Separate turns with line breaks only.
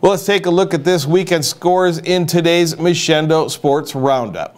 Well, let's take a look at this weekend scores in today's Machendo Sports Roundup.